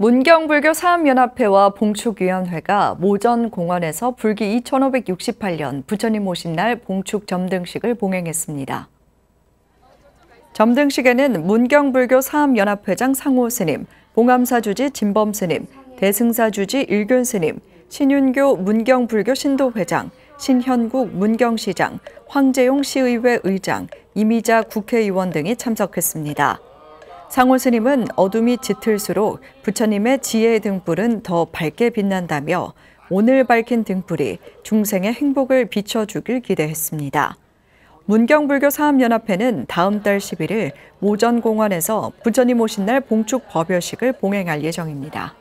문경불교 사암연합회와 봉축위원회가 모전공원에서 불기 2568년 부처님 오신 날 봉축 점등식을 봉행했습니다. 점등식에는 문경불교 사암연합회장 상호 스님, 봉암사 주지 진범 스님, 대승사 주지 일균 스님, 신윤교 문경불교 신도회장, 신현국 문경시장, 황재용 시의회 의장, 이미자 국회의원 등이 참석했습니다. 상호 스님은 어둠이 짙을수록 부처님의 지혜의 등불은 더 밝게 빛난다며 오늘 밝힌 등불이 중생의 행복을 비춰주길 기대했습니다. 문경불교 사암연합회는 다음 달 11일 모전공원에서 부처님 오신 날 봉축 법요식을 봉행할 예정입니다.